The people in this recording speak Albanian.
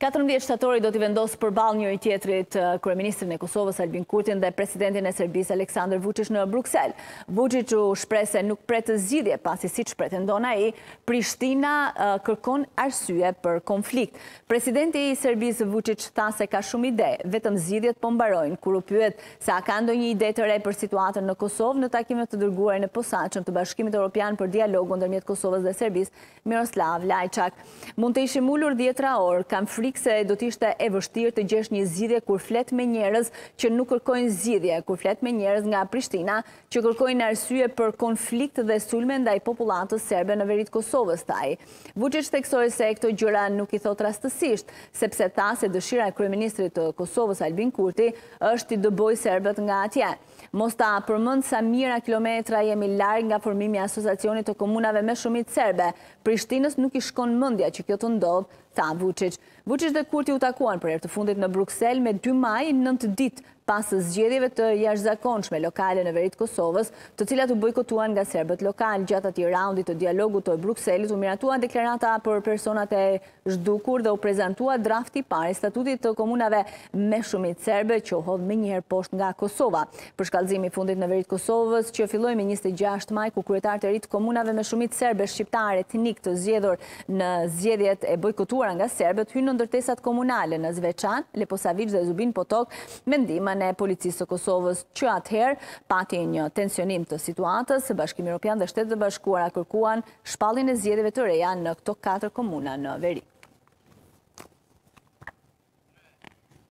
Katërmbëdhjetë shtatori do t'i vendosë përballë njëri-tjetrit kryeministrin e Kosovës, Albin Kurtin dhe presidentin e Serbisë, Aleksandër Vuçiç në Bruksel. Vuçiç u shpreh se nuk pret zgjidhje, pasi siç pretendon ai, Prishtina kërkon arsye për konflikt. Presidenti i Serbisë, Vuçiç tha se ka shumë ide, vetëm zgjidhjet po mbarojnë. Kur u pyet se a ka ndonjë ide të re për situatën në Kosovë, në takim me të dërguarin e posaçëm të Bashkimit Europian për dialogun ndërmjet Kosovës dhe Serbisë, Miroslav Lajçak, Mund të ishim ulur dhjetëra orë, kam frikë se do të ishte e vështirë të gjesh një zgjidhje kur flet me njerëz që nuk kërkojnë zgjidhje, kur flet me njerëz nga Prishtina që kërkojnë arsye për konflikt dhe sulme ndaj popullatës serbe në veri të Kosovës, tha ai. Vuçiç theksoi se këto gjëra nuk i thotë rastësisht, sepse tha se dëshira e kryeministrit të Kosovës Albin Kurti është t'i dëbojë serbët nga atje. Mos ta përmend sa mijëra kilometra jemi larg nga formimi i Asociacionit të komunave me shumicë serbe. Prishtinës nuk i shkon mendja që kjo të ndodhë, tha Vuçiç. Vuçiç dhe Kurti u takuan për herë të fundit në Bruksel me dy maj, nëntë ditë pas zgjedhjeve të jashtëzakonshme lokale në veri të Kosovës, të cilat u bojkotuan nga serbët lokalë. Gjatë atij raundi të dialogut të Brukselit u miratua deklarata për personat e zhdukur dhe u prezantua drafti i parë i statutit të komunave me shumicë serbe që u hodh menjëherë poshtë nga Kosova. Përshkallëzimi i fundit në veri të Kosovës që filloi me 26 maj ku kryetarët e rinj të komunave me shumicë serbe shqiptarë etnikë të zgjedhur në zgjedhjet e bojkotuara nga serbët hynë në ndërtesat komunale në Zveçan, Leposaviq dhe Zubin Potok me ndihmën e Policisë së Kosovës që atëherë pati një tensionim të situatës, Bashkimi Europian dhe Shtetet e Bashkuara kërkuan shpalljen e zgjedhjeve të reja në këto katër komuna në veri.